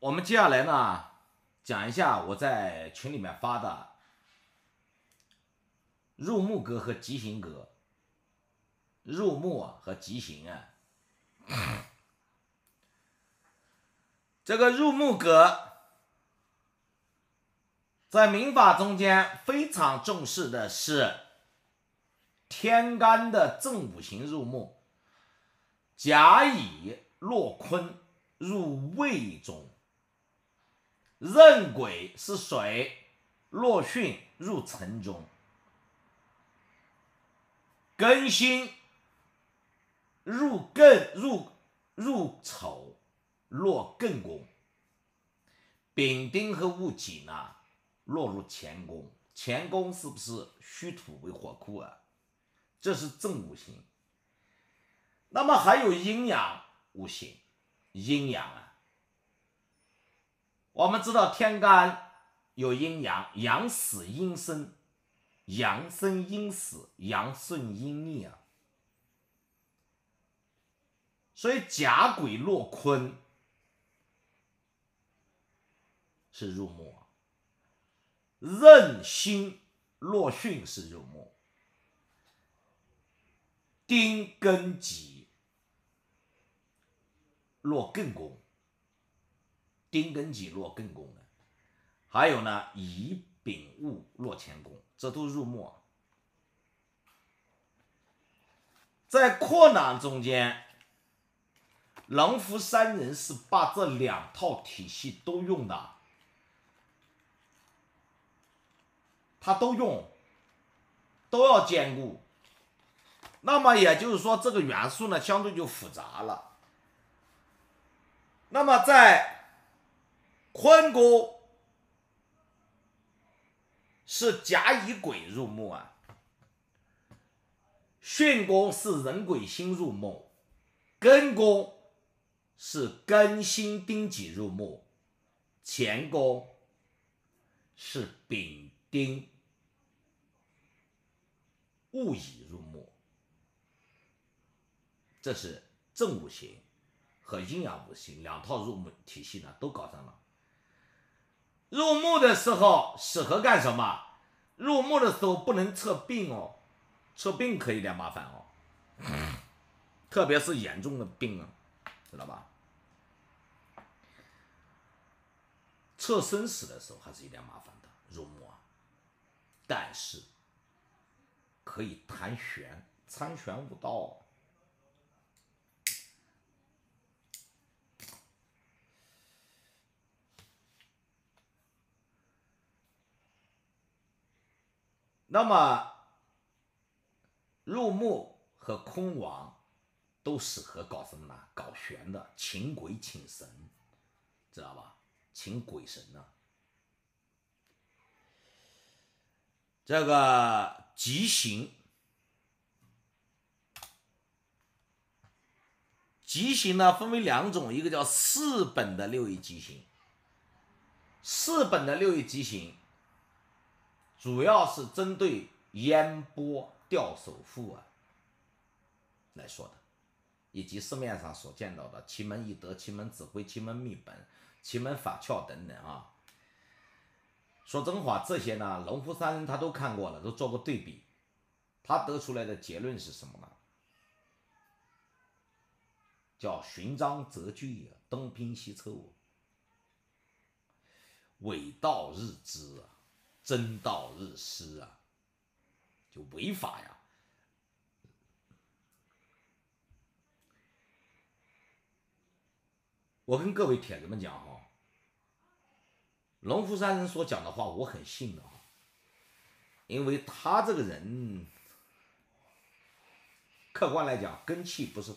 我们接下来呢，讲一下我在群里面发的入木格和吉行格。入木和吉行啊，这个入木格在民法中间非常重视的是天干的正五行入木，甲乙落坤入未中。壬癸是水，落巽入辰中，庚辛入艮入入丑，落艮宫。丙丁和戊己呢，落入乾宫。乾宫是不是虚土为火库啊？这是正五行。那么还有阴阳五行，阴阳啊。我们知道天干有阴阳，阳死阴生，阳生阴死，阳顺阴逆啊。所以甲癸落坤是入木，壬辛落巽是入木，丁庚己落艮宫。丁庚己落艮宫的，还有呢，乙丙戊落乾宫，这都入木。在扩囊中间，农夫三人是把这两套体系都用的，他都用，都要兼顾。那么也就是说，这个元素呢，相对就复杂了。那么在坤宫是甲乙癸入木啊，巽宫是壬癸辛入木，艮宫是庚辛丁己入木，乾宫是丙丁戊乙入木。这是正五行和阴阳五行两套入木体系呢，都搞上了。入墓的时候适合干什么？入墓的时候不能测病哦，测病可有点麻烦哦，特别是严重的病啊，知道吧？测生死的时候还是有点麻烦的，入墓啊，但是可以谈玄参玄悟道。那么入木和空亡都适合搞什么呢？搞玄的，请鬼请神，知道吧？请鬼神呢？这个吉行，吉行呢分为两种，一个叫四本的六艺吉行，四本的六艺吉行。主要是针对烟波吊首富啊来说的，以及市面上所见到的奇门易得、奇门指挥、奇门秘本、奇门法窍等等啊。说真话，这些呢，农夫山人他都看过了，都做过对比，他得出来的结论是什么呢？叫寻章择句，东拼西凑，伪道日之啊。真道日失啊，就违法呀！我跟各位铁子们讲哈，龙福山人所讲的话我很信的哈，因为他这个人，客观来讲根气不是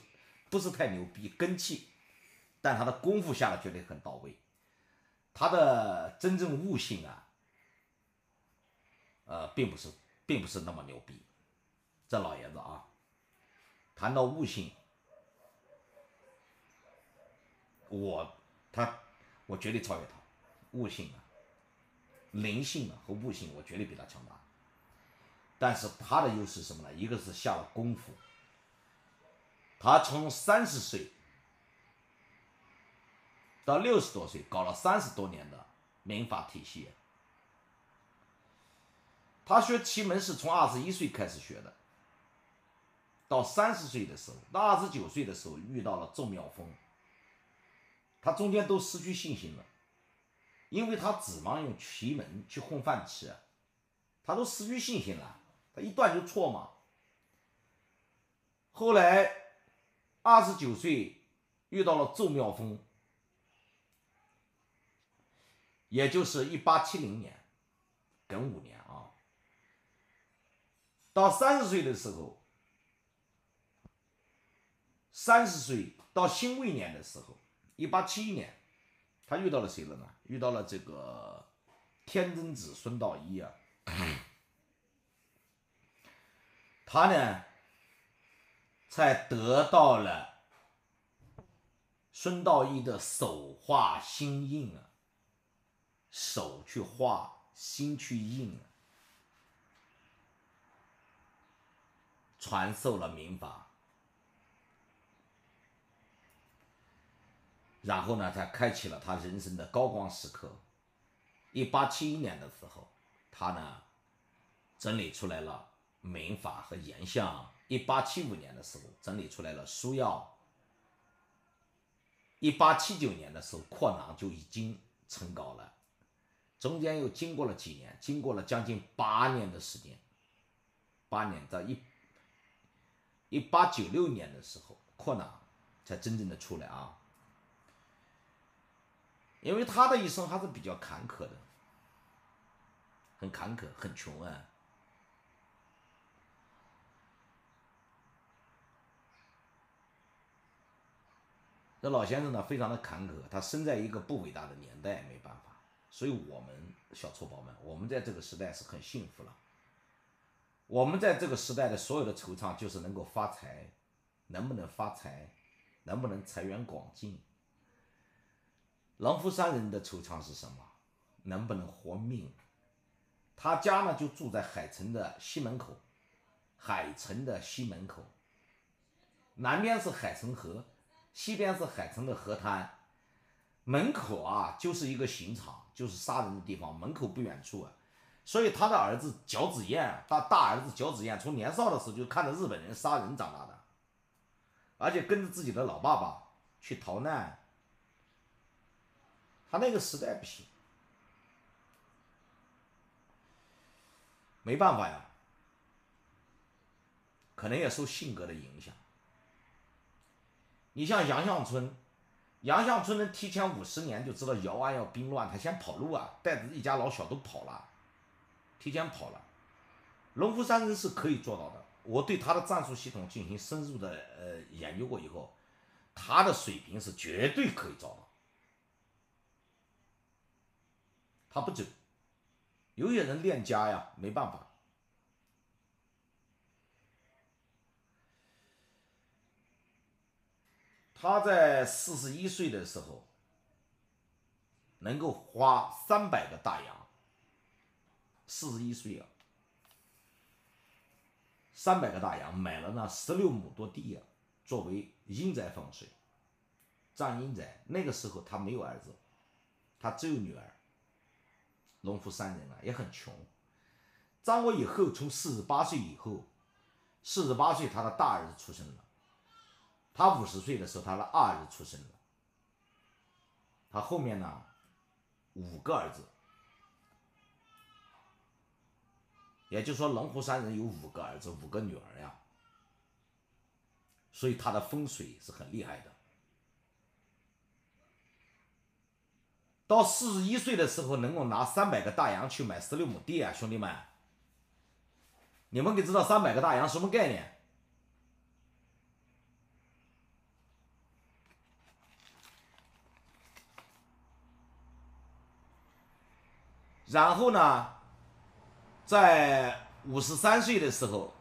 不是太牛逼，根气，但他的功夫下的绝对很到位，他的真正悟性啊。呃，并不是，并不是那么牛逼，这老爷子啊，谈到悟性，我他，我绝对超越他，悟性啊，灵性啊和悟性，我绝对比他强大。但是他的优势什么呢？一个是下了功夫，他从三十岁到六十多岁，搞了三十多年的民法体系。他学奇门是从二十一岁开始学的，到三十岁的时候，到二十九岁的时候遇到了周妙峰，他中间都失去信心了，因为他指望用奇门去混饭吃，他都失去信心了，他一断就错嘛。后来二十九岁遇到了周妙峰，也就是一八七零年，庚午年啊。到三十岁的时候，三十岁到辛未年的时候，一八七一年，他遇到了谁了呢？遇到了这个天真子孙道一啊。他呢，才得到了孙道一的手画心印啊，手去画，心去印啊。传授了民法，然后呢，才开启了他人生的高光时刻。一八七一年的时候，他呢整理出来了民法和言相。一八七五年的时候，整理出来了书要。一八七九年的时候，扩囊就已经成稿了。中间又经过了几年，经过了将近八年的时间，八年到一。一八九六年的时候，扩囊才真正的出来啊。因为他的一生还是比较坎坷的，很坎坷，很穷啊。这老先生呢，非常的坎坷，他生在一个不伟大的年代，没办法。所以我们小臭宝们，我们在这个时代是很幸福了。我们在这个时代的所有的惆怅，就是能够发财，能不能发财，能不能财源广进。龙福山人的惆怅是什么？能不能活命？他家呢就住在海城的西门口，海城的西门口，南边是海城河，西边是海城的河滩，门口啊就是一个刑场，就是杀人的地方，门口不远处啊。所以他的儿子脚趾彦，大大儿子脚趾彦，从年少的时候就看着日本人杀人长大的，而且跟着自己的老爸爸去逃难。他那个时代不行，没办法呀，可能也受性格的影响。你像杨向春，杨向春能提前五十年就知道姚安要兵乱，他先跑路啊，带着一家老小都跑了。提前跑了，龙虎山人是可以做到的。我对他的战术系统进行深入的呃研究过以后，他的水平是绝对可以做到。他不走，有些人练家呀，没办法。他在四十一岁的时候，能够花三百个大洋。四十一岁啊，三百个大洋买了那十六亩多地啊，作为阴宅风水，占阴宅。那个时候他没有儿子，他只有女儿。农夫三人啊，也很穷。张我以后从四十八岁以后，四十八岁他的大儿子出生了，他五十岁的时候他的二儿子出生了，他后面呢五个儿子。也就是说，龙湖山人有五个儿子，五个女儿呀，所以他的风水是很厉害的。到四十一岁的时候，能够拿三百个大洋去买十六亩地啊，兄弟们，你们可知道三百个大洋什么概念？然后呢？在五十三岁的时候，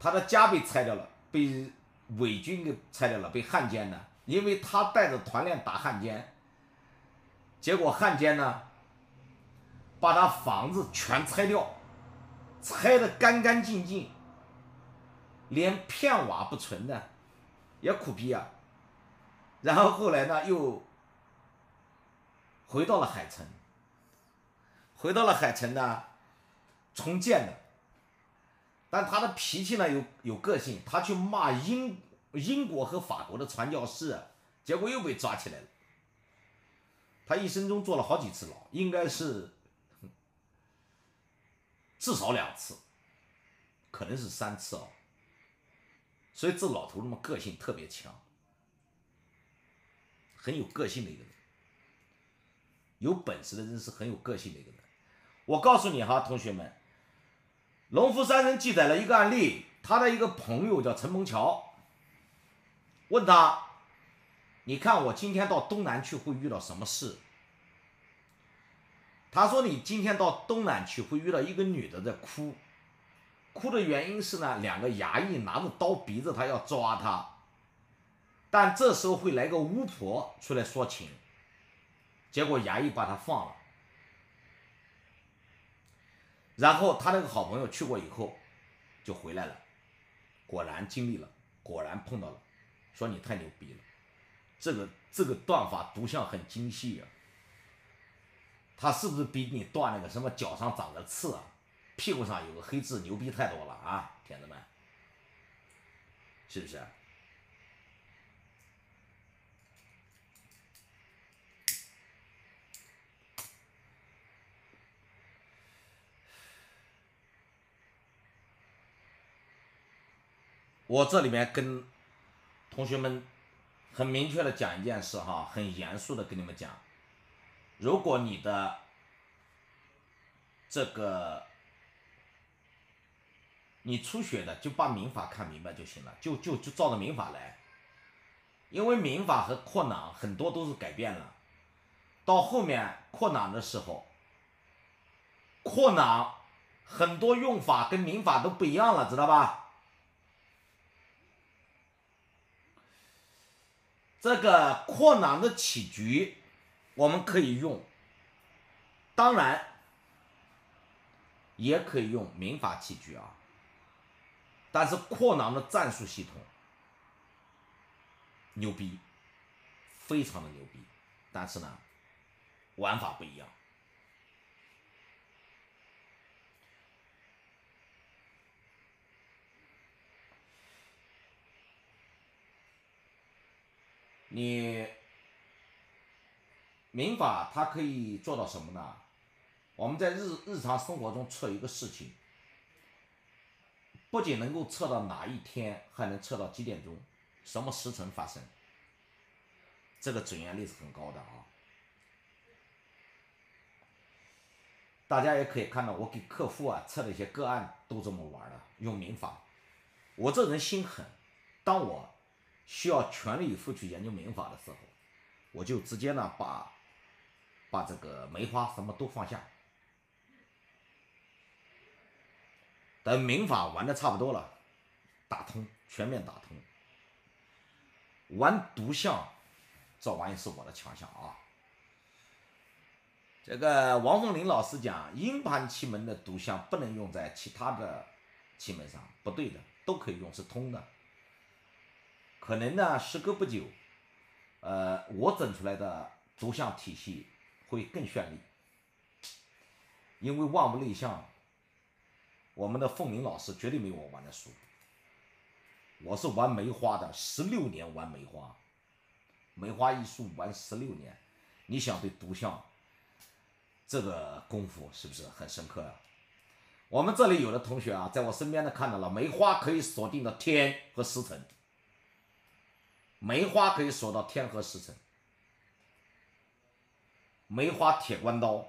他的家被拆掉了，被伪军给拆掉了，被汉奸了。因为他带着团练打汉奸，结果汉奸呢，把他房子全拆掉，拆的干干净净，连片瓦不存的，也苦逼啊！然后后来呢又回到了海城，回到了海城呢重建的，但他的脾气呢有有个性，他去骂英英国和法国的传教士，结果又被抓起来了。他一生中坐了好几次牢，应该是至少两次，可能是三次哦。所以这老头那么个性特别强，很有个性的一个人，有本事的人是很有个性的一个人。我告诉你哈，同学们，《农夫山人》记载了一个案例，他的一个朋友叫陈鹏桥，问他。你看我今天到东南去会遇到什么事？他说你今天到东南去会遇到一个女的在哭，哭的原因是呢，两个衙役拿着刀逼着他要抓他，但这时候会来个巫婆出来说情，结果衙役把他放了，然后他那个好朋友去过以后就回来了，果然经历了，果然碰到了，说你太牛逼了。这个这个断法图像很精细啊，他是不是比你断那个什么脚上长个刺啊，屁股上有个黑痣牛逼太多了啊，铁子们，是不是？我这里面跟同学们。很明确的讲一件事哈，很严肃的跟你们讲，如果你的这个你初学的，就把民法看明白就行了，就就就照着民法来，因为民法和扩囊很多都是改变了，到后面扩囊的时候，扩囊很多用法跟民法都不一样了，知道吧？这个扩囊的起局，我们可以用，当然也可以用民法起局啊。但是扩囊的战术系统牛逼，非常的牛逼，但是呢，玩法不一样。你民法它可以做到什么呢？我们在日日常生活中测一个事情，不仅能够测到哪一天，还能测到几点钟，什么时辰发生，这个准确率是很高的啊。大家也可以看到，我给客户啊测的一些个案都这么玩的，用民法。我这人心狠，当我。需要全力以赴去研究民法的时候，我就直接呢把把这个梅花什么都放下，等民法玩的差不多了，打通全面打通，玩独象，这玩意是我的强项啊。这个王凤林老师讲，阴盘奇门的独象不能用在其他的奇门上，不对的，都可以用，是通的。可能呢，时隔不久，呃，我整出来的图像体系会更绚丽，因为万物内向，我们的凤鸣老师绝对没有我玩的熟。我是玩梅花的，十六年玩梅花，梅花易数玩十六年，你想对独像这个功夫是不是很深刻啊？我们这里有的同学啊，在我身边的看到了梅花可以锁定的天和时辰。梅花可以锁到天河时辰，梅花铁关刀，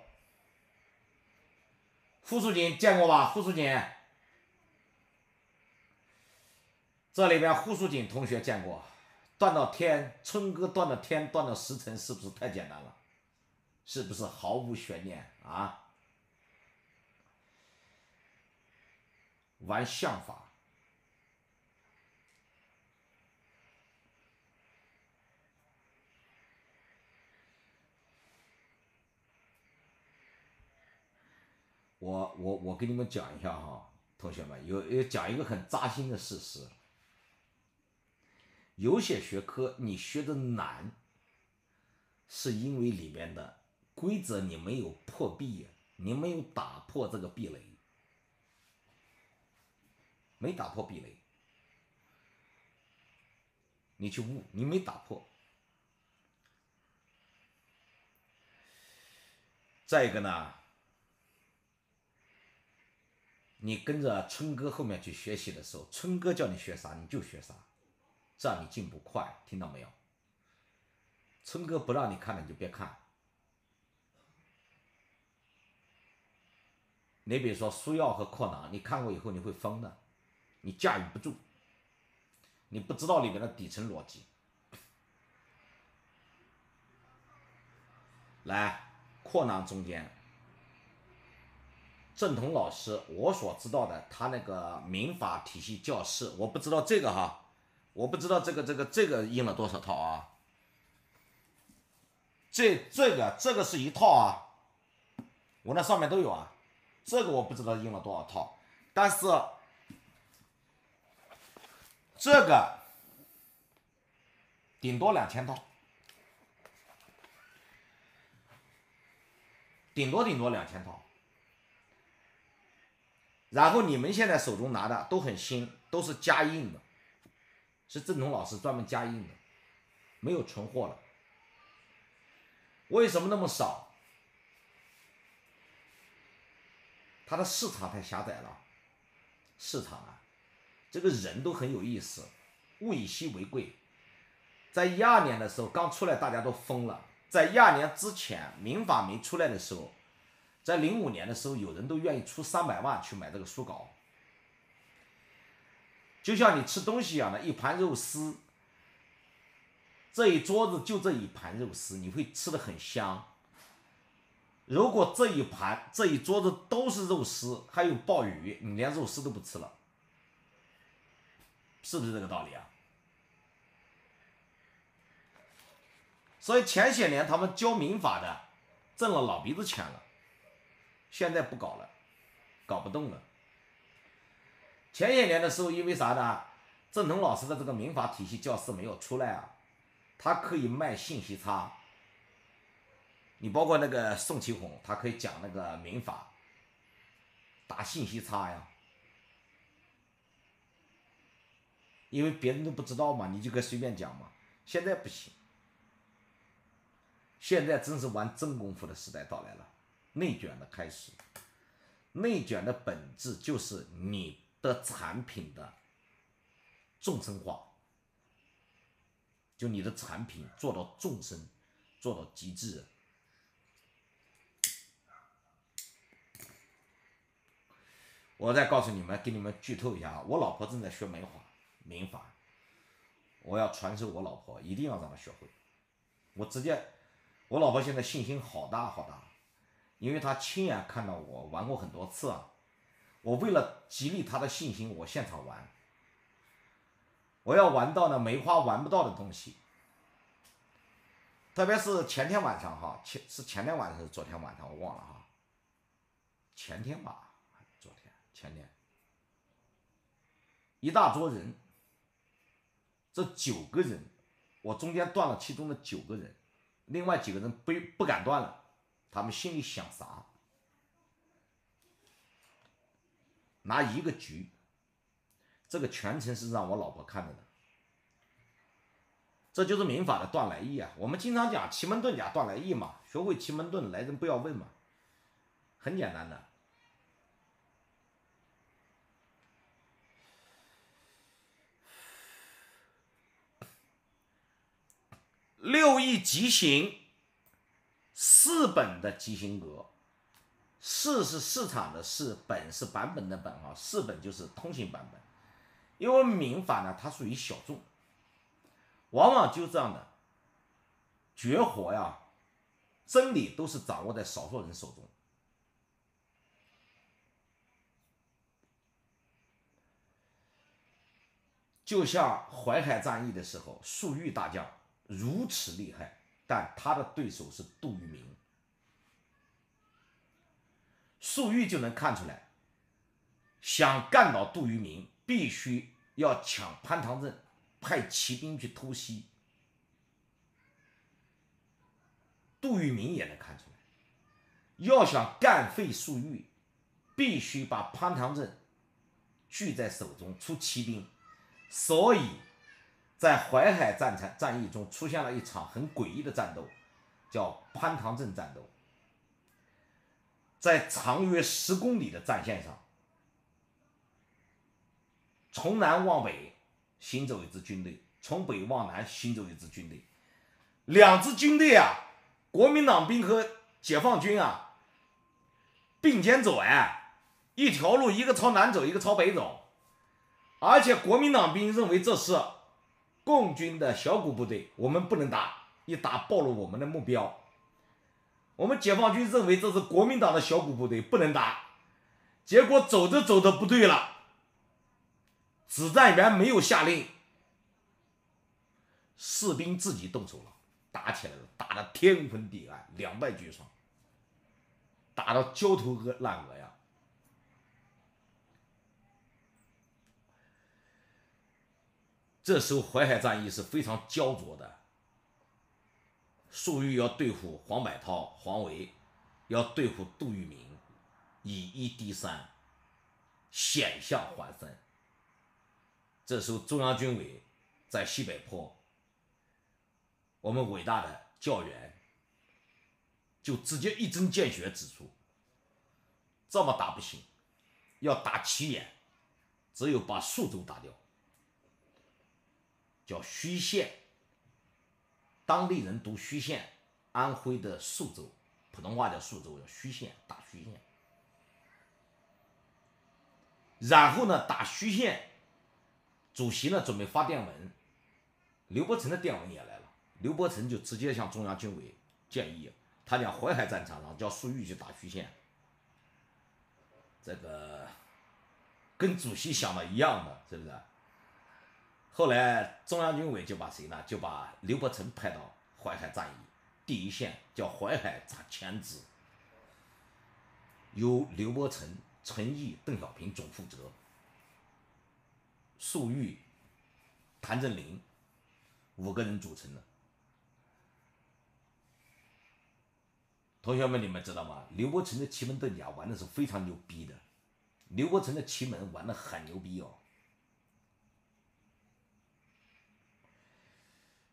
傅素锦见过吧？傅素锦，这里边傅素锦同学见过，断到天，春哥断到天，断到时辰，是不是太简单了？是不是毫无悬念啊？玩相法。我我我给你们讲一下哈，同学们有有讲一个很扎心的事实。有些学科你学的难，是因为里面的规则你没有破壁，你没有打破这个壁垒，没打破壁垒，你去悟，你没打破。再一个呢，你跟着春哥后面去学习的时候，春哥叫你学啥你就学啥，这样你进步快，听到没有？春哥不让你看的你就别看。你比如说输药和扩囊，你看过以后你会疯的，你驾驭不住，你不知道里面的底层逻辑。来。扩囊中间，郑彤老师，我所知道的，他那个民法体系教室，我不知道这个哈，我不知道这个这个这个印了多少套啊？这这个这个是一套啊，我那上面都有啊，这个我不知道印了多少套，但是这个顶多两千套。顶多顶多两千套，然后你们现在手中拿的都很新，都是加印的，是郑彤老师专门加印的，没有存货了。为什么那么少？它的市场太狭窄了，市场啊，这个人都很有意思，物以稀为贵。在一二年的时候刚出来，大家都疯了。在一二年之前，民法没出来的时候，在零五年的时候，有人都愿意出三百万去买这个书稿，就像你吃东西一样的，一盘肉丝，这一桌子就这一盘肉丝，你会吃的很香。如果这一盘这一桌子都是肉丝，还有鲍鱼，你连肉丝都不吃了，是不是这个道理啊？所以前些年他们教民法的挣了老鼻子钱了，现在不搞了，搞不动了。前些年的时候，因为啥呢？郑彤老师的这个民法体系教室没有出来啊，他可以卖信息差。你包括那个宋其红，他可以讲那个民法，打信息差呀，因为别人都不知道嘛，你就可以随便讲嘛。现在不行。现在真是玩真功夫的时代到来了，内卷的开始。内卷的本质就是你的产品的众生化，就你的产品做到众生，做到极致。我再告诉你们，给你们剧透一下啊，我老婆正在学梅法、民法，我要传授我老婆，一定要让她学会。我直接。我老婆现在信心好大好大，因为他亲眼看到我玩过很多次啊。我为了激励他的信心，我现场玩。我要玩到呢梅花玩不到的东西。特别是前天晚上哈，前是前天晚上还是昨天晚上，我忘了哈。前天吧，昨天前天，一大桌人，这九个人，我中间断了其中的九个人。另外几个人不不敢断了，他们心里想啥？拿一个局，这个全程是让我老婆看着的，这就是民法的断来意啊！我们经常讲奇门遁甲断来意嘛，学会奇门遁来人不要问嘛，很简单的。六艺吉行，四本的吉辛格，四是市场的四，本是版本的本啊，四本就是通行版本。因为民法呢，它属于小众，往往就这样的绝活呀，真理都是掌握在少数人手中。就像淮海战役的时候，粟裕大将。如此厉害，但他的对手是杜聿明。粟裕就能看出来，想干倒杜聿明，必须要抢潘塘镇，派骑兵去偷袭。杜聿明也能看出来，要想干废粟裕，必须把潘塘镇据在手中，出骑兵。所以，在淮海战场战役中出现了一场很诡异的战斗，叫潘塘镇战斗。在长约十公里的战线上，从南往北行走一支军队，从北往南行走一支军队，两支军队啊。国民党兵和解放军啊并肩走哎，一条路，一个朝南走，一个朝北走，而且国民党兵认为这是共军的小股部队，我们不能打，一打暴露我们的目标。我们解放军认为这是国民党的小股部队，不能打。结果走着走着不对了，指战员没有下令，士兵自己动手了。打起来了，打得天昏地暗，两败俱伤，打到焦头烂额呀！这时候淮海战役是非常焦灼的，粟裕要对付黄百韬、黄维，要对付杜聿明，以一敌三，险象环生。这时候中央军委在西北坡。我们伟大的教员就直接一针见血指出：这么打不行，要打齐眼，只有把宿州打掉，叫虚县。当地人读虚县，安徽的宿州，普通话叫宿州，叫虚县，打虚县。然后呢，打虚县，主席呢准备发电文，刘伯承的电文也来了。刘伯承就直接向中央军委建议，他讲淮海战场上叫粟裕去打徐县，这个跟主席想的一样的，是不是？后来中央军委就把谁呢？就把刘伯承派到淮海战役第一线，叫淮海战前指，由刘伯承、陈毅、邓小平总负责，粟裕、谭震林五个人组成的。同学们，你们知道吗？刘伯承的奇门遁甲玩的是非常牛逼的。刘伯承的奇门玩的很牛逼哦。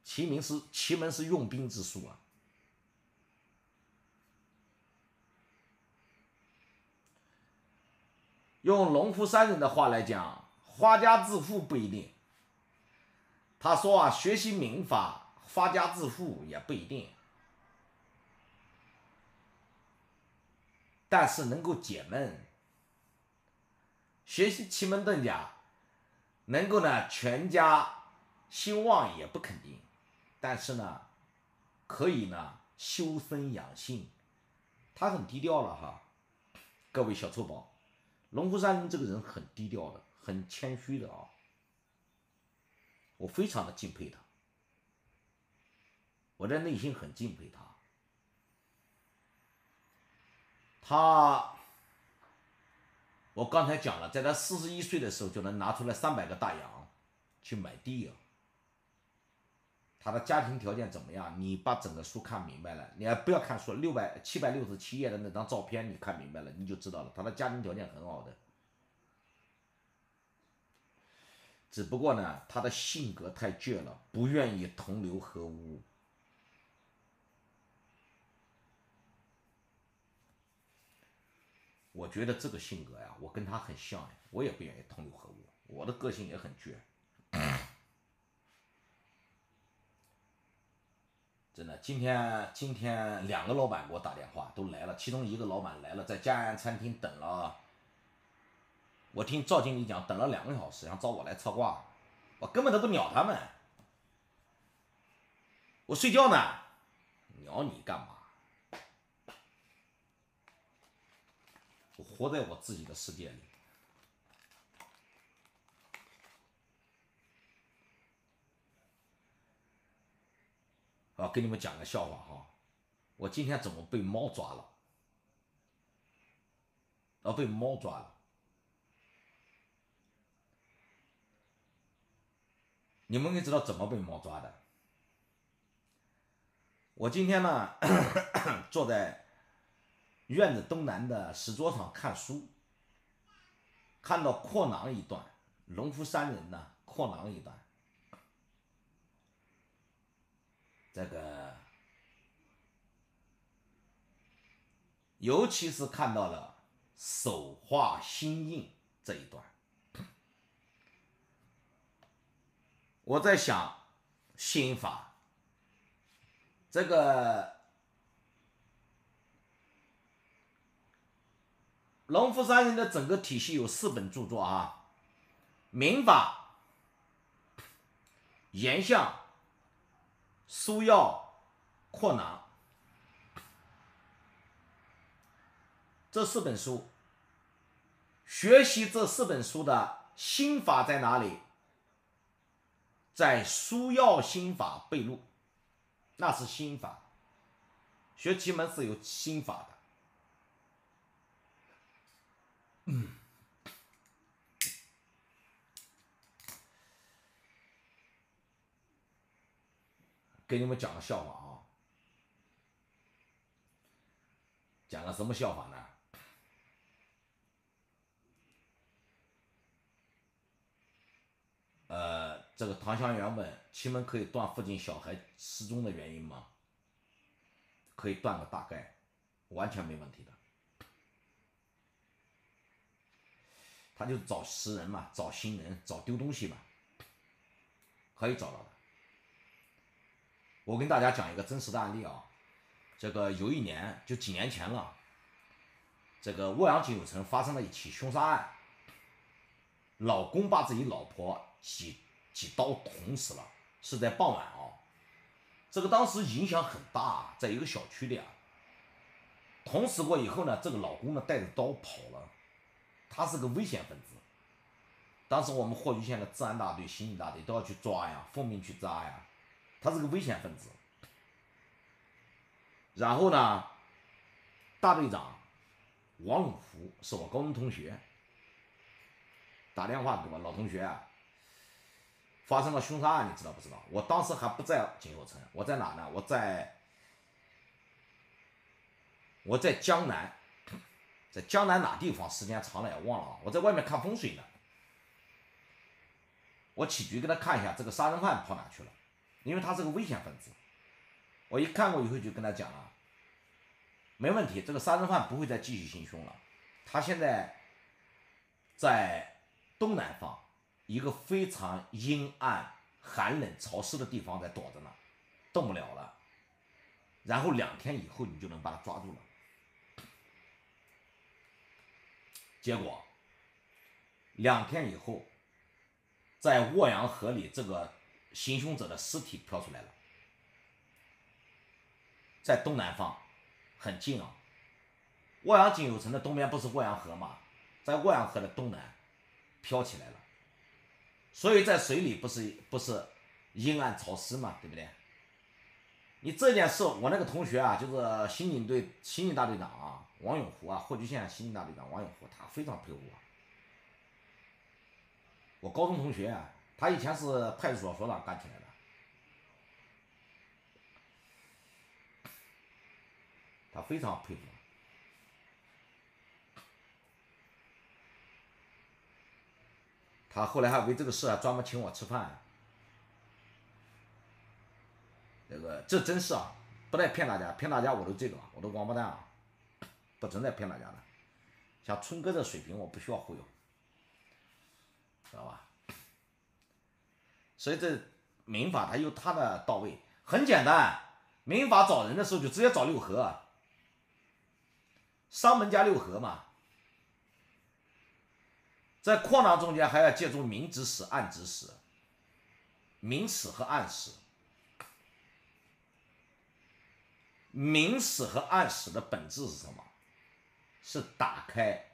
奇门是奇门是用兵之术啊。用农夫山人的话来讲，发家致富不一定。他说啊，学习民法发家致富也不一定。但是能够解闷，学习奇门遁甲，能够呢全家兴旺也不肯定，但是呢，可以呢修身养性，他很低调了哈，各位小臭宝，龙虎山这个人很低调的，很谦虚的啊，我非常的敬佩他，我在内心很敬佩他。他，我刚才讲了，在他四十一岁的时候就能拿出来三百个大洋去买地啊。他的家庭条件怎么样？你把整个书看明白了，你还不要看书，六百七百六十七页的那张照片你看明白了，你就知道了，他的家庭条件很好的。只不过呢，他的性格太倔了，不愿意同流合污。我觉得这个性格呀，我跟他很像呀，我也不愿意同流合污，我的个性也很倔。真的，今天今天两个老板给我打电话都来了，其中一个老板来了，在嘉安餐厅等了，我听赵经理讲等了两个小时，想找我来策划，我根本都不鸟他们，我睡觉呢，鸟你干嘛？我活在我自己的世界里。啊，给你们讲个笑话哈，我今天怎么被猫抓了？啊，被猫抓了。你们可以知道怎么被猫抓的。我今天呢，坐在院子东南的石桌上看书，看到阔囊一段，农夫山人呢，阔囊一段，这个，尤其是看到了手画心印这一段。我在想，心法，这个农夫山人的整个体系有四本著作啊，民法、言相、书要、扩囊，这四本书，学习这四本书的心法在哪里？在书要心法背录，那是心法。学奇门是有心法的。嗯，给你们讲个笑话啊，讲个什么笑话呢？呃，这个唐香园问奇门可以断附近小孩失踪的原因吗？可以断个大概，完全没问题的。他就找失人嘛，找新人，找丢东西嘛，可以找到的。我跟大家讲一个真实的案例啊，这个有一年就几年前了，这个沃阳锦友城发生了一起凶杀案，老公把自己老婆。几几刀捅死了，是在傍晚啊，这个当时影响很大，在一个小区里啊，捅死过以后呢，这个老公呢带着刀跑了，他是个危险分子，当时我们霍局县的治安大队、刑警大队都要去抓呀，奉命去抓呀，他是个危险分子。然后呢，大队长王永福是我高中同学，打电话给我老同学啊。发生了凶杀案，你知道不知道？我当时还不在锦绣城，我在哪呢？我在，我在江南，在江南哪地方？时间长了也忘了啊！我在外面看风水呢。我起局给他看一下，这个杀人犯跑哪去了？因为他是个危险分子。我一看过以后就跟他讲了，没问题，这个杀人犯不会再继续行凶了。他现在在东南方。一个非常阴暗、寒冷、潮湿的地方在躲着呢，动不了了。然后两天以后，你就能把他抓住了。结果两天以后，在沃阳河里，这个行凶者的尸体飘出来了，在东南方，很近啊。沃阳锦友城的东边不是沃阳河吗？在沃阳河的东南飘起来了。所以在水里不是不是阴暗潮湿嘛，对不对？你这件事，我那个同学啊，就是刑警队刑警大队长啊，王永福啊，霍局县刑警大队长王永福，他非常佩服我。我高中同学啊，他以前是派出所所长干起来的，他非常佩服。他后来还为这个事啊专门请我吃饭，这个这真是啊，不带骗大家，骗大家我都这个，我都王八蛋啊，不存在骗大家的。像春哥这水平，我不需要忽悠，知道吧？所以这民法它有它的到位，很简单，民法找人的时候就直接找六合，上门加六合嘛。在扩囊中间还要借助明指使、暗指使、明使和暗使。明使和暗使的本质是什么？是打开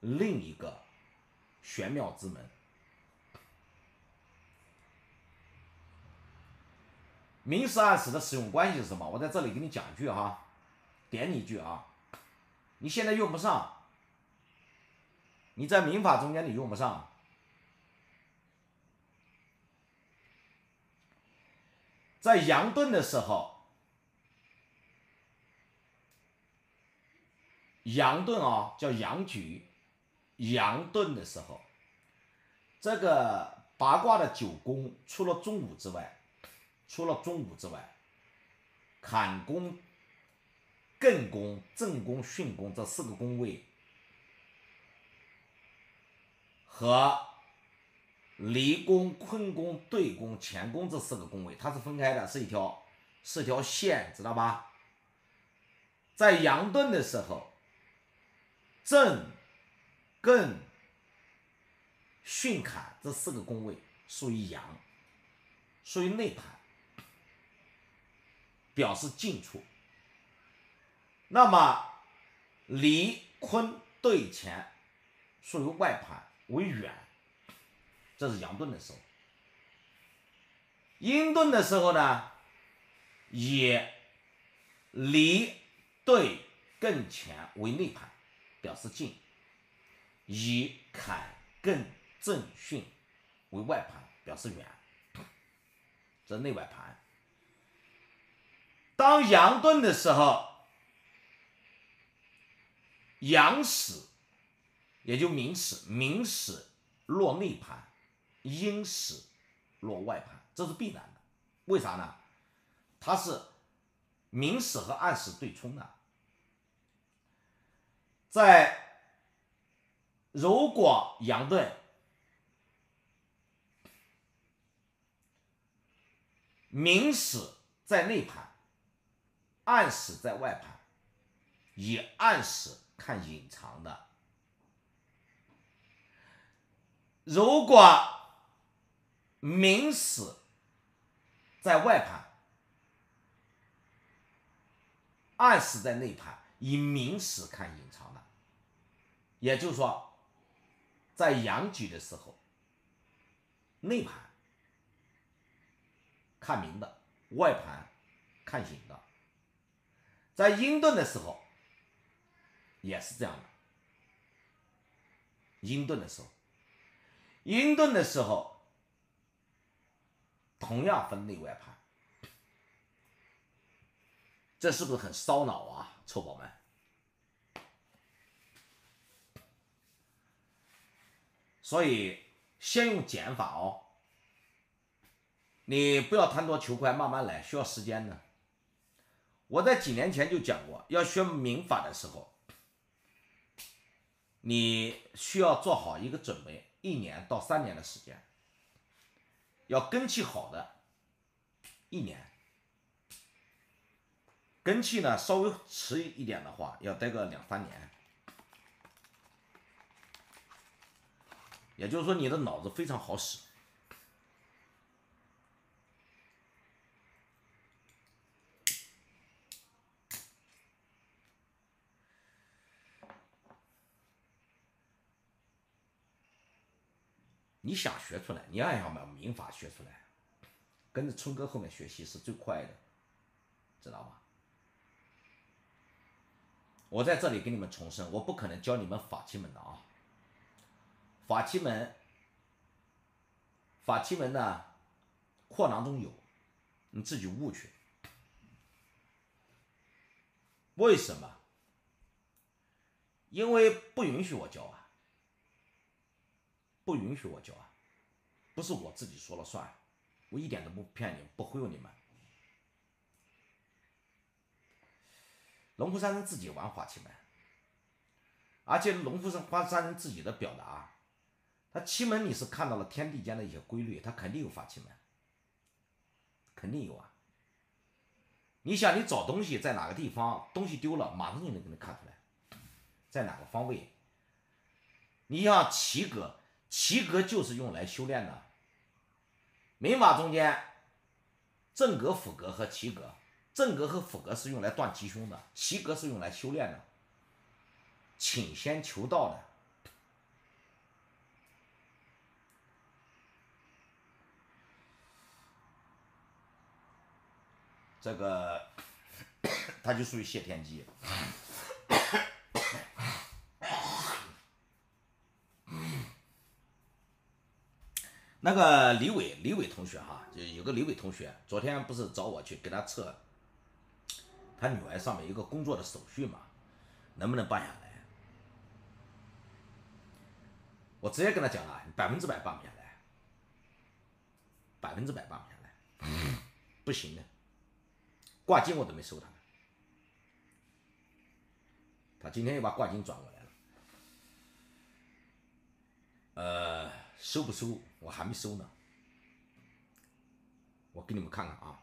另一个玄妙之门。明使暗使的使用关系是什么？我在这里给你讲一句哈，点你一句啊，你现在用不上。你在民法中间你用不上，在阳遁的时候，阳遁啊，叫阳举，阳遁的时候，这个八卦的九宫，除了中午之外，除了中午之外，坎宫、艮宫、正宫、巽宫这四个宫位和离宫、坤宫、兑宫、乾宫这四个宫位，它是分开的，是一条是条线，知道吧？在阳遁的时候，正、艮、巽、坎这四个宫位属于阳，属于内盘。表示近处，那么离坤兑乾属于外盘为远，这是阳遁的时候。阴遁的时候呢，以离兑艮乾为内盘，表示近；以坎艮正巽为外盘，表示远，这内外盘。当阳遁的时候，阳死也就明死，明死落内盘，阴死落外盘，这是必然的。为啥呢？它是明死和暗死对冲的。在如果阳遁，明死在内盘。暗使在外盘，以暗使看隐藏的。如果明使在外盘，暗使在内盘，以明使看隐藏的。也就是说，在阳局的时候，内盘看明的，外盘看隐的。在阴遁的时候，也是这样的。阴遁的时候，阴遁的时候，同样分内外盘，这是不是很烧脑啊，臭宝们？所以先用减法哦，你不要贪多求快，慢慢来，需要时间的。我在几年前就讲过，要学民法的时候，你需要做好一个准备，一年到三年的时间，要根气好的，一年，根气呢稍微迟一点的话，要待个两三年，也就是说你的脑子非常好使。你想学出来，你要想把民法学出来，跟着春哥后面学习是最快的，知道吗？我在这里给你们重申，我不可能教你们法器门的啊。法器门，法器门呢，扩囊中有，你自己悟去。为什么？因为不允许我教啊。不允许我教啊！不是我自己说了算，我一点都不骗你，不忽悠你们。龙虎山人自己玩法器门，而且龙虎山花山人自己的表达，他奇门你是看到了天地间的一些规律，他肯定有法器门，肯定有啊。你想你找东西在哪个地方，东西丢了，马上就能给你看出来，在哪个方位。你像奇格。奇格就是用来修炼的。民法中间，正格、辅格和奇格，正格和辅格是用来断吉凶的，奇格是用来修炼的，请仙求道的。这个，它就属于谢天机。那个李伟，李伟同学哈，就有个李伟同学，昨天不是找我去给他测他女儿上面一个工作的手续嘛，能不能办下来？我直接跟他讲了，百分之百办不下来，百分之百办不下来，不行的，挂金我都没收他，他今天又把挂金转过来了，呃，收不收？我还没收呢，我给你们看看啊，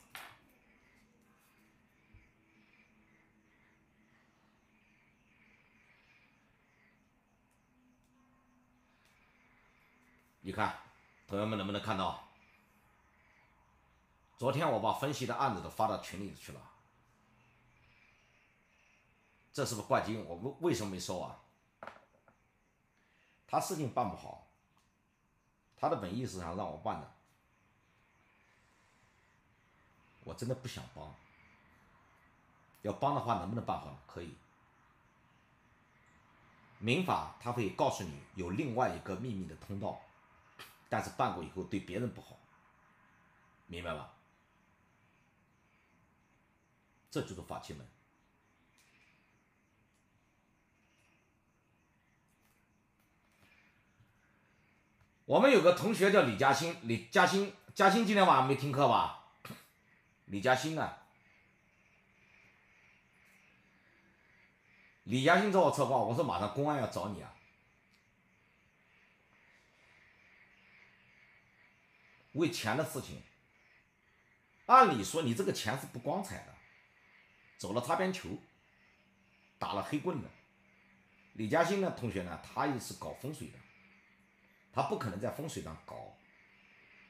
你看，朋友们能不能看到？昨天我把分析的案子都发到群里去了，这是不是冠军？我为为什么没收啊？他事情办不好。他的本意是想让我办的，我真的不想帮。要帮的话，能不能办好？可以。民法他会告诉你有另外一个秘密的通道，但是办过以后对别人不好，明白吧？这就是法器门。我们有个同学叫李嘉欣，李嘉欣，嘉欣今天晚上没听课吧？李嘉欣啊，李嘉欣找我策划，我说马上公安要找你啊。为钱的事情，按理说你这个钱是不光彩的，走了擦边球，打了黑棍的。李嘉欣呢，同学呢，他也是搞风水的。他不可能在风水上搞，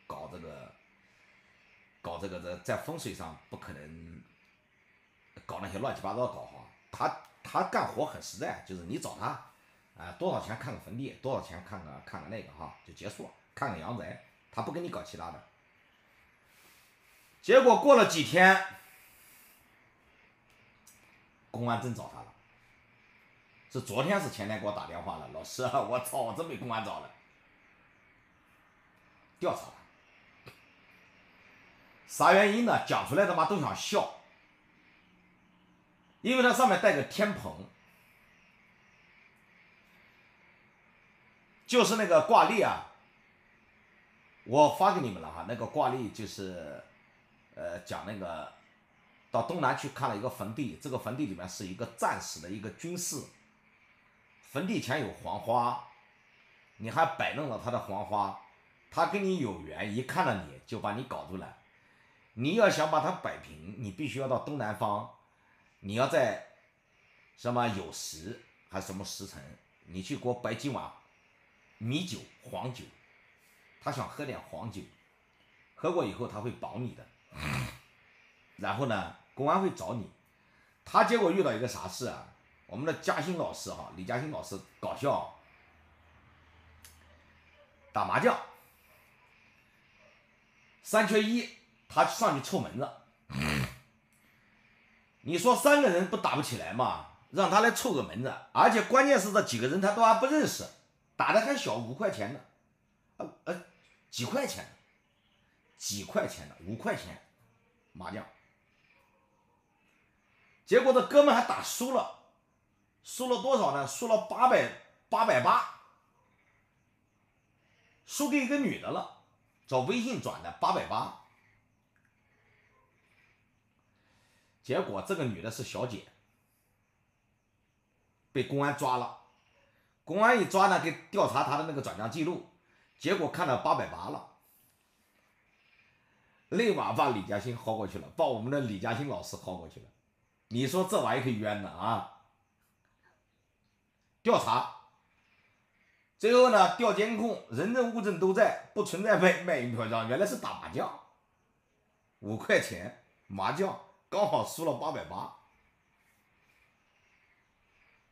搞这个，搞这个这在风水上不可能搞那些乱七八糟搞哈。他他干活很实在，就是你找他，啊多少钱看个坟地，多少钱看个看个那个哈就结束，看个阳宅，他不跟你搞其他的。结果过了几天，公安真找他了，是昨天是前天给我打电话了，老师，我操，我真被公安找了。调查他，啥原因呢？讲出来他妈都想笑，因为它上面带个天棚，就是那个挂历啊，我发给你们了哈，那个挂历就是，呃，讲那个到东南去看了一个坟地，这个坟地里面是一个战死的一个军士，坟地前有黄花，你还摆弄了他的黄花。他跟你有缘，一看到你就把你搞住了。你要想把它摆平，你必须要到东南方，你要在什么酉时还是什么时辰，你去给我摆几碗米酒、黄酒。他想喝点黄酒，喝过以后他会保你的。然后呢，公安会找你。他结果遇到一个啥事啊？我们的嘉兴老师哈，李嘉兴老师搞笑，打麻将。三缺一，他上去凑门子。你说三个人不打不起来吗？让他来凑个门子，而且关键是这几个人他都还不认识，打的还小，五块钱的，呃呃，几块钱，几块钱的，五块钱麻将。结果这哥们还打输了，输了多少呢？输了八百八百八，输给一个女的了。找微信转的八百八，结果这个女的是小姐，被公安抓了。公安一抓呢，给调查她的那个转账记录，结果看到八百八了，立马把李嘉欣薅过去了，把我们的李嘉欣老师薅过去了。你说这玩意可冤的啊？调查。最后呢，调监控，人证物证都在，不存在卖卖淫嫖娼，原来是打麻将，五块钱麻将刚好输了八百八，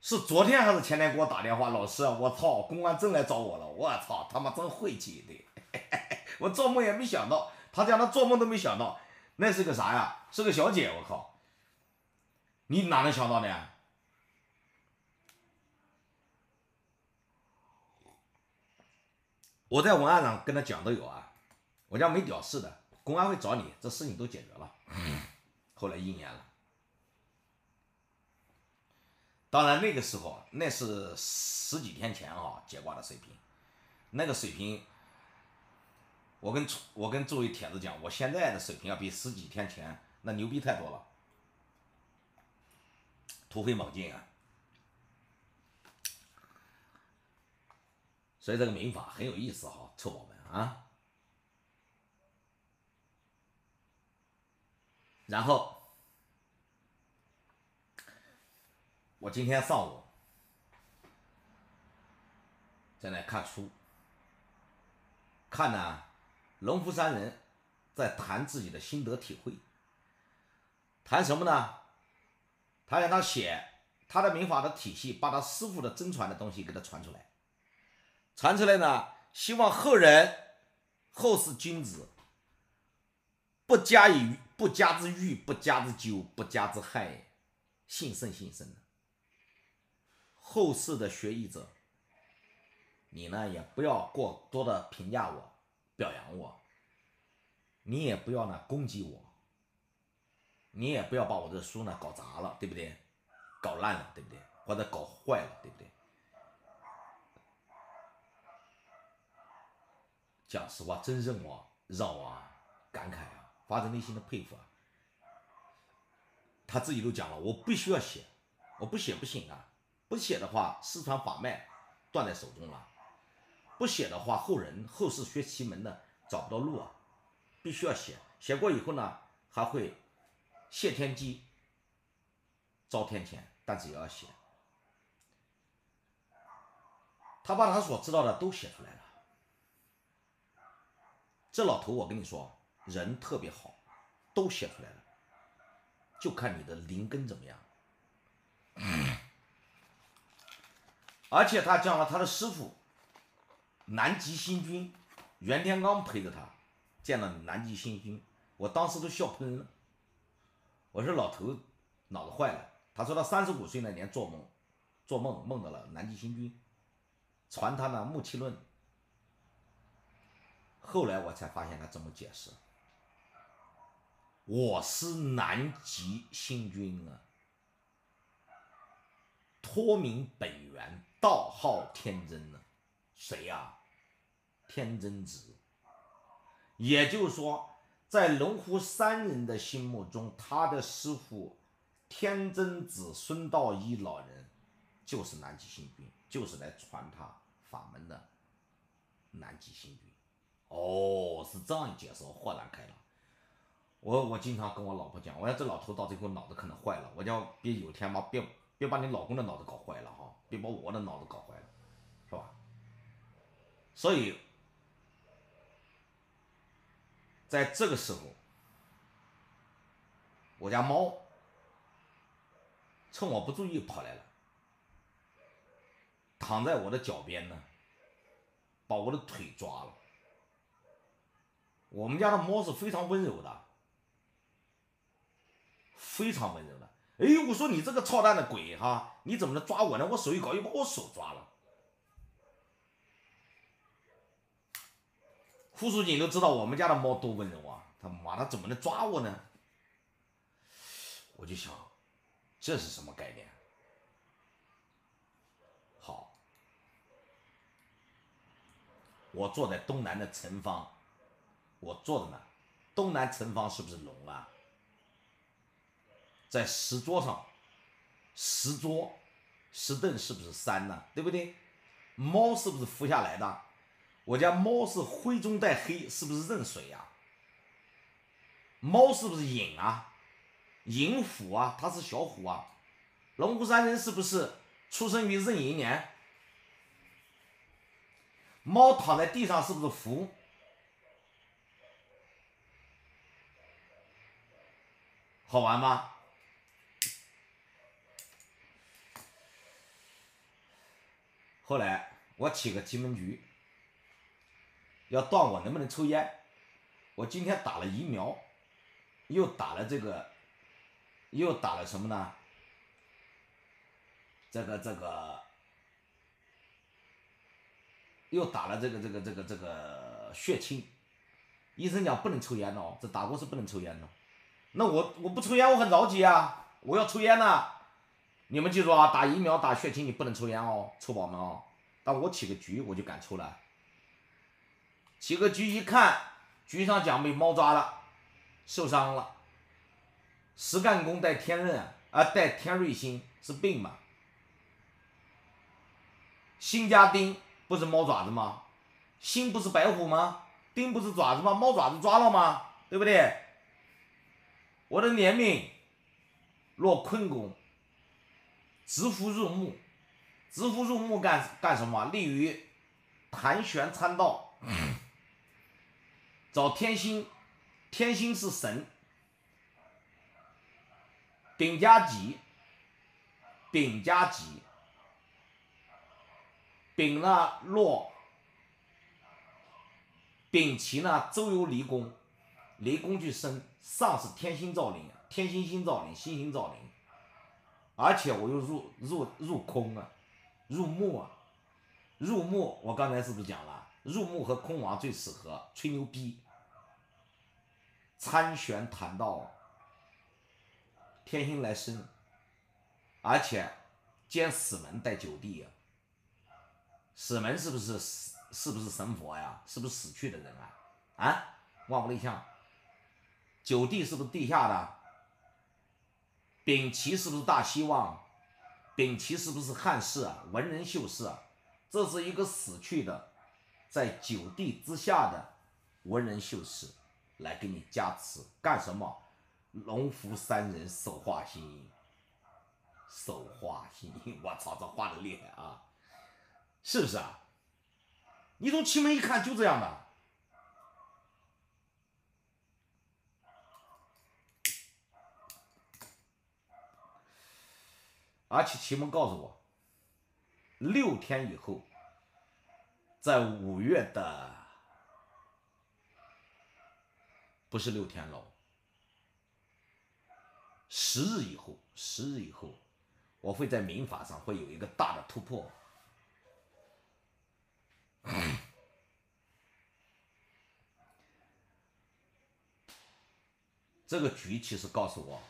是昨天还是前天给我打电话，老师，我操，公安真来找我了，我操，他妈真晦气的，我做梦也没想到，他讲他做梦都没想到，那是个啥呀？是个小姐，我靠，你哪能想到的呀？我在文案上跟他讲都有啊，我家没屌事的，公安会找你，这事情都解决了。后来应验了。当然那个时候那是十几天前啊，解挂的水平，那个水平，我跟我跟诸位铁子讲，我现在的水平要比十几天前那牛逼太多了，突飞猛进啊！所以这个民法很有意思哈，臭宝们啊。然后我今天上午在那看书，看呢龙福山人在谈自己的心得体会，谈什么呢？他让他写他的民法的体系，把他师傅的真传的东西给他传出来，传出来呢，希望后人后世君子不加以。不加之欲，不加之咎，不加之害，信甚信甚。后世的学艺者，你呢也不要过多的评价我、表扬我，你也不要呢攻击我，你也不要把我的书呢搞砸了，对不对？搞烂了，对不对？或者搞坏了，对不对？讲实话，真让我让我感慨啊！发自内心的佩服啊！他自己都讲了，我必须要写，我不写不行啊！不写的话，失传法脉断在手中了；不写的话，后人后世学奇门的找不到路啊！必须要写，写过以后呢，还会谢天机，遭天谴，但是也要写。他把他所知道的都写出来了。这老头，我跟你说。人特别好，都写出来了，就看你的灵根怎么样。而且他讲了他的师傅，南极星君袁天罡陪着他见了南极星君，我当时都笑喷了。我说老头脑子坏了。他说他三十五岁那年做梦，做梦梦到了南极星君，传他的木气论。后来我才发现他怎么解释。我是南极星君啊，托名本源，道号天真呢。谁呀？天真子。也就是说，在龙湖山人的心目中，他的师傅天真子孙道一老人就是南极星君，就是来传他法门的南极星君。哦，是这样一解释，豁然开朗。我我经常跟我老婆讲，我说这老头到最后脑子可能坏了，我讲别有天嘛，别别把你老公的脑子搞坏了哈，别把我的脑子搞坏了，是吧？所以，在这个时候，我家猫趁我不注意跑来了，躺在我的脚边呢，把我的腿抓了。我们家的猫是非常温柔的。非常温柔的，哎，我说你这个操蛋的鬼哈，你怎么能抓我呢？我手一搞，又把我手抓了。胡书记都知道我们家的猫多温柔啊，他妈的怎么能抓我呢？我就想，这是什么概念？好，我坐在东南的城方，我坐着呢，东南城方是不是龙啊？在石桌上，石桌、石凳是不是山呢？对不对？猫是不是孵下来的？我家猫是灰中带黑，是不是壬水呀？猫是不是寅啊？寅虎啊，它是小虎啊。龙虎山人是不是出生于壬寅年？猫躺在地上是不是福？好玩吗？后来我起个提门局，要断我能不能抽烟。我今天打了疫苗，又打了这个，又打了什么呢？这个这个，又打了这个这个这个这个血清。医生讲不能抽烟哦，这打过是不能抽烟的。那我我不抽烟，我很着急啊，我要抽烟呢。你们记住啊，打疫苗打血清你不能抽烟哦，臭宝们哦。但我起个局我就敢抽了。起个局一看，局上讲被猫抓了，受伤了。石干宫带天刃啊，带天瑞星是病嘛？星加丁不是猫爪子吗？星不是白虎吗？丁不是爪子吗？猫爪子抓了吗？对不对？我的年命落坤宫，直符入木，直符入木干干什么？利于盘旋参道，找天星，天星是神。丙加己，丙加己，丙呢落，丙奇呢周游离宫，离宫去生，上是天星照灵，天星星照灵，星星照灵，而且我又入入入空啊，入木啊，入木，我刚才是不是讲了，入木和空王最适合吹牛逼，参玄谈道。天星来生，而且兼死门带九地呀。死门是不是死？是不是神佛呀？是不是死去的人啊？啊，望不内向。九地是不是地下的？丙奇是不是大希望？丙奇是不是汉室啊？文人秀士啊？这是一个死去的，在九地之下的文人秀士来给你加持干什么？龙福三人手画心，手画心，我操，这画的厉害啊！是不是啊？你从奇门一看就这样的，而且奇门告诉我，六天以后，在五月的，不是六天了。十日以后，十日以后，我会在民法上会有一个大的突破。这个局其实告诉我，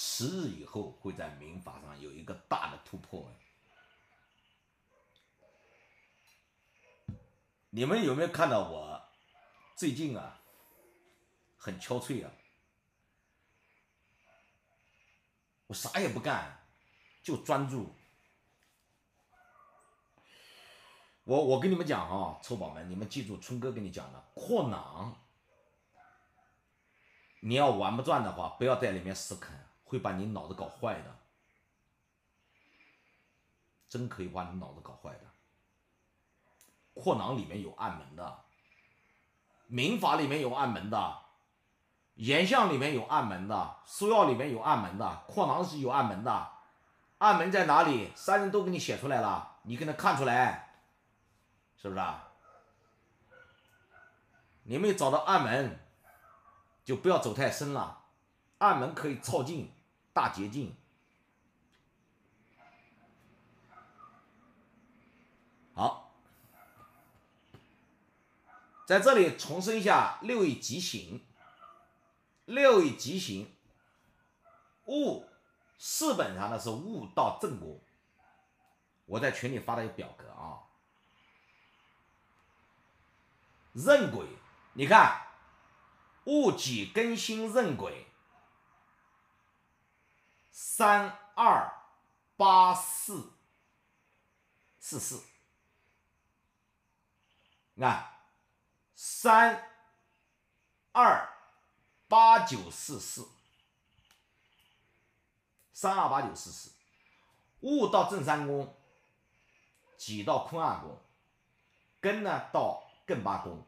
十日以后会在民法上有一个大的突破。你们有没有看到我最近啊，很憔悴啊？我啥也不干，就专注。我我跟你们讲啊，臭宝们，你们记住春哥跟你讲的，扩囊，你要玩不转的话，不要在里面死啃，会把你脑子搞坏的，真可以把你脑子搞坏的。扩囊里面有暗门的，民法里面有暗门的。岩相里面有暗门的，书要里面有暗门的，扩囊是有暗门的，暗门在哪里？三人都给你写出来了，你给他看出来，是不是啊？你没找到暗门，就不要走太深了，暗门可以抄近，大捷径。好，在这里重申一下六位吉星。六位吉星，戊四本上呢是悟到正果，我在群里发了一个表格啊。壬癸，你看戊己庚辛壬癸，三二八四四四，你看三二。八九四四，三二八九四四，戊到正三宫，己到坤二宫，庚呢到艮八宫，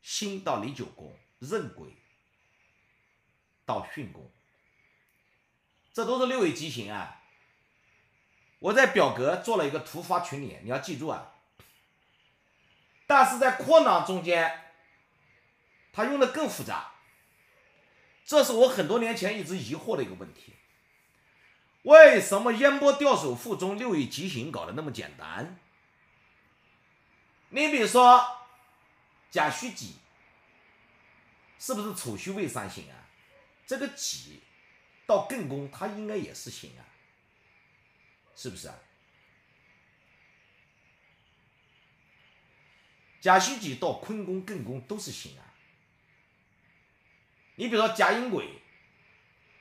辛到离九宫，壬癸到巽宫，这都是六位吉星啊。我在表格做了一个图发群里，你要记住啊。但是在扩囊中间，它用的更复杂。这是我很多年前一直疑惑的一个问题：为什么烟波吊首赋中六位吉星搞得那么简单？你比如说甲戌己，是不是丑戌未三刑啊？这个己到艮宫，它应该也是刑啊，是不是啊？甲戌己到坤宫、艮宫都是刑啊。你比如说甲寅癸，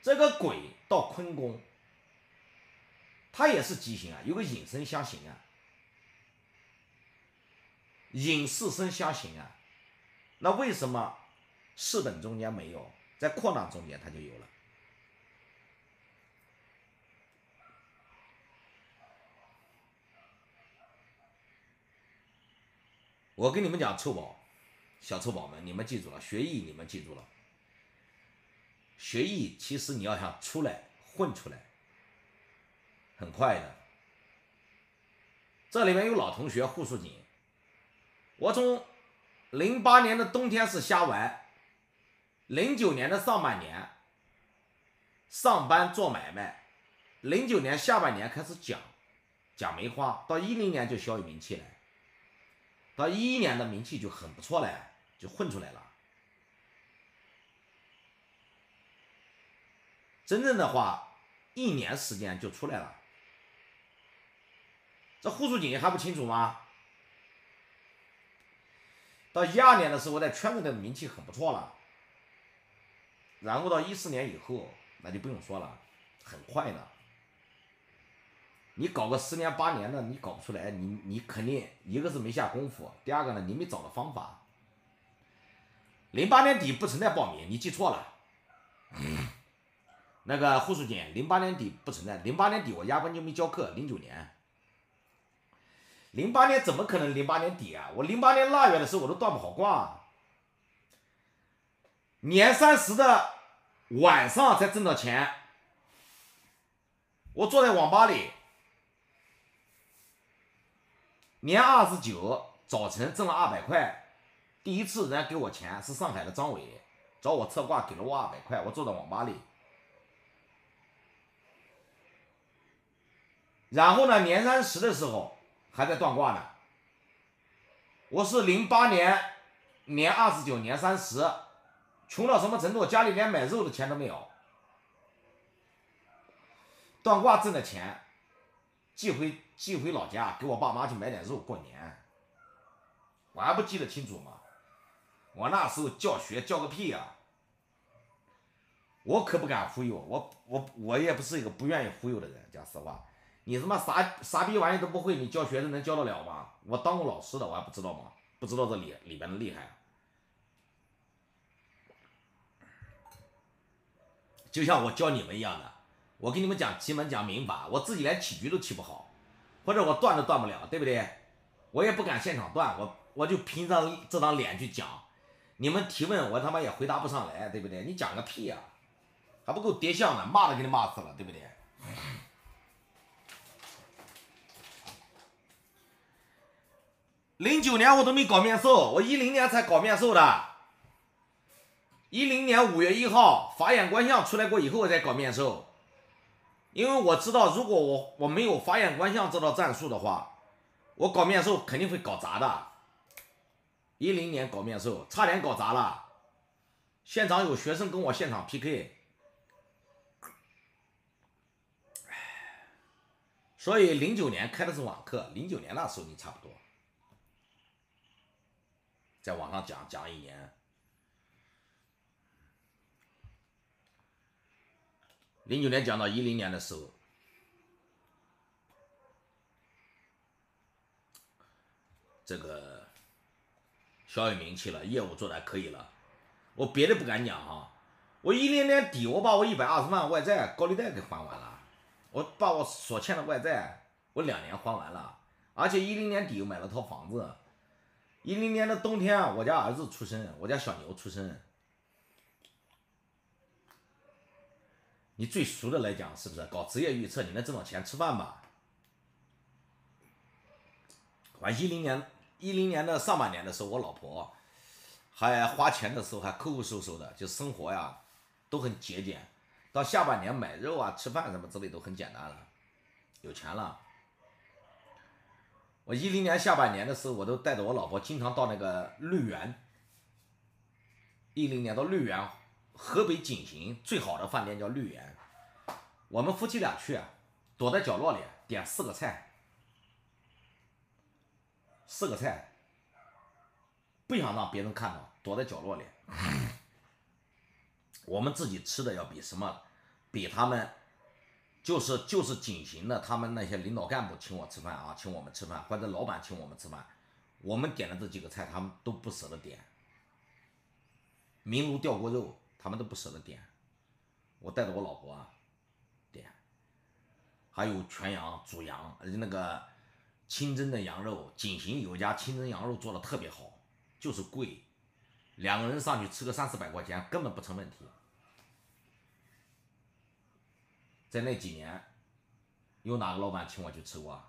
这个癸到坤宫，它也是吉刑啊，有个寅申相刑啊，寅巳申相刑啊。那为什么四本中间没有，在扩囊中间它就有了？我跟你们讲，臭宝，小臭宝们，你们记住了，学艺你们记住了，学艺其实你要想出来混出来，很快的。这里面有老同学护树锦，我从零八年的冬天是瞎玩，零九年的上半年上班做买卖，零九年下半年开始讲讲梅花，到一零年就小有名气了。到一一年的名气就很不错了，就混出来了。真正的话，一年时间就出来了。这户数锦还不清楚吗？到一二年的时候，在圈子里的名气很不错了。然后到一四年以后，那就不用说了，很快的。你搞个十年八年的，你搞不出来，你你肯定一个是没下功夫，第二个呢，你没找到方法。零八年底不存在报名，你记错了。那个护书锦，零八年底不存在，零八年底我压根就没教课。零九年，零八年怎么可能零八年底啊？我零八年腊月的时候我都断不好卦，年三十的晚上才挣到钱，我坐在网吧里。年二十九早晨挣了二百块，第一次人家给我钱是上海的张伟找我测卦给了我二百块，我坐在网吧里。然后呢，年三十的时候还在断卦呢。我是零八年年二十九年三十，穷到什么程度？家里连买肉的钱都没有，断卦挣的钱寄回。寄回老家给我爸妈去买点肉过年，我还不记得清楚吗？我那时候教学教个屁呀！我可不敢忽悠，我我我也不是一个不愿意忽悠的人。讲实话，你他妈啥啥逼玩意都不会，你教学生能教得了吗？我当过老师的，我还不知道吗？不知道这里里边的厉害。就像我教你们一样的，我给你们讲奇门讲民法，我自己连起局都起不好。或者我断都断不了，对不对？我也不敢现场断，我我就凭张这张脸去讲。你们提问我他妈也回答不上来，对不对？你讲个屁呀，还不够跌相呢，骂都给你骂死了，对不对？零九年我都没搞面授，我一零年才搞面授的。一零年五月一号法眼观象出来过以后，我才搞面授。因为我知道，如果我我没有法眼观象这套战术的话，我搞面授肯定会搞砸的。一零年搞面授，差点搞砸了。现场有学生跟我现场 PK，所以零九年开的是网课，零九年那时候你差不多，在网上讲讲一年。零九年讲到一零年的时候，这个小有名气了，业务做的还可以了。我别的不敢讲哈，我一零年底我把我一百二十万外债高利贷给还完了，我把我所欠的外债我两年还完了，而且一零年底又买了套房子。一零年的冬天，我家儿子出生，我家小牛出生。你最熟的来讲，是不是搞职业预测？你能挣到钱吃饭吧？我一零年一零年的上半年的时候，我老婆还花钱的时候还抠抠搜搜的，就生活呀都很节俭。到下半年买肉啊、吃饭什么之类都很简单了，有钱了。我一零年下半年的时候，我都带着我老婆经常到那个绿园，一零年到绿园，河北景行最好的饭店叫绿园。我们夫妻俩去，躲在角落里点四个菜，四个菜，不想让别人看到，躲在角落里。我们自己吃的要比什么，比他们，就是就是景行的他们那些领导干部请我吃饭啊，请我们吃饭，或者老板请我们吃饭，我们点的这几个菜他们都不舍得点。明炉吊锅肉，他们都不舍得点，我带着我老婆啊点，还有全羊、煮羊，那个清蒸的羊肉，锦行有家清蒸羊肉做的特别好，就是贵，两个人上去吃个三四百块钱根本不成问题。在那几年，有哪个老板请我去吃过？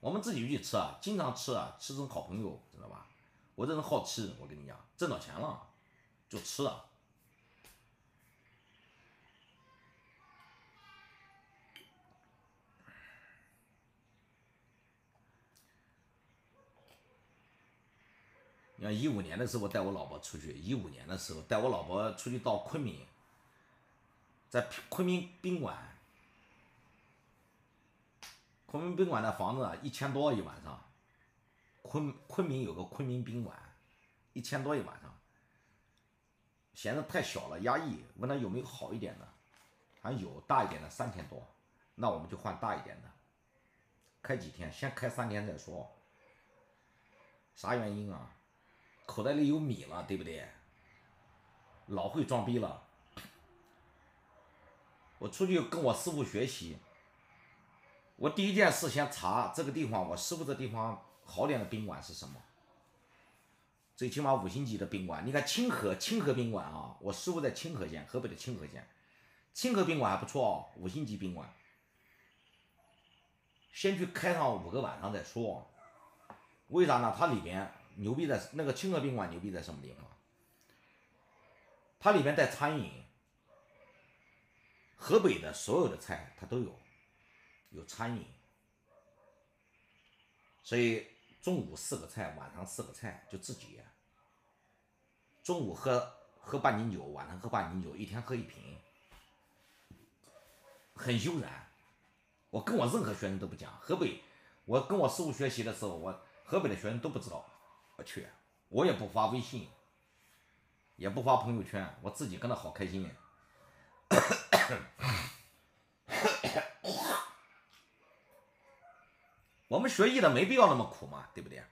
我们自己去吃啊，经常吃啊，吃成好朋友，知道吧？我这人好吃，我跟你讲，挣到钱了。就吃了。你看，一五年的时候带我老婆出去，一五年的时候带我老婆出去到昆明，在昆明宾馆，昆明宾馆的房子一千多一晚上，昆昆明有个昆明宾馆，一千多一晚上。嫌的太小了，压抑。问他有没有好一点的，还有大一点的三千多，那我们就换大一点的。开几天？先开三天再说。啥原因啊？口袋里有米了，对不对？老会装逼了。我出去跟我师傅学习，我第一件事先查这个地方，我师傅这地方好点的宾馆是什么。最起码五星级的宾馆，你看清河清河宾馆啊，我师傅在清河县，河北的清河县，清河宾馆还不错哦，五星级宾馆。先去开上五个晚上再说，为啥呢？它里边牛逼在那个清河宾馆牛逼在什么地方？它里面带餐饮，河北的所有的菜它都有，有餐饮，所以中午四个菜，晚上四个菜就自己。中午喝喝半斤酒，晚上喝半斤酒，一天喝一瓶，很悠然。我跟我任何学生都不讲河北，我跟我师傅学习的时候，我河北的学生都不知道。我去，我也不发微信，也不发朋友圈，我自己跟他好开心。我们学艺的没必要那么苦嘛，对不对？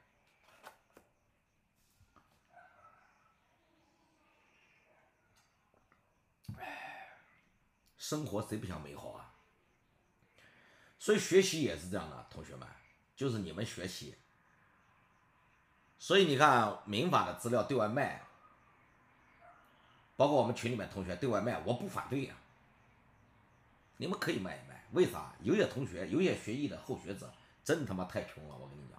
生活谁不想美好啊？所以学习也是这样的，同学们，就是你们学习。所以你看民法的资料对外卖，包括我们群里面同学对外卖，我不反对呀。你们可以卖一卖，为啥？有些同学，有些学艺的后学者，真他妈太穷了，我跟你讲。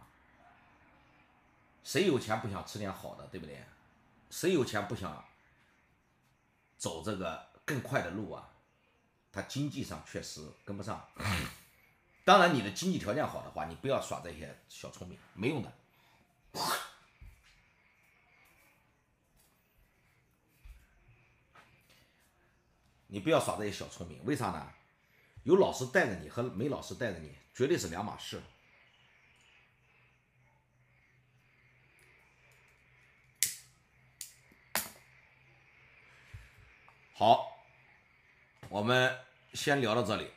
谁有钱不想吃点好的，对不对？谁有钱不想走这个更快的路啊？他经济上确实跟不上，当然你的经济条件好的话，你不要耍这些小聪明，没用的。你不要耍这些小聪明，为啥呢？有老师带着你和没老师带着你，绝对是两码事。好。我们先聊到这里。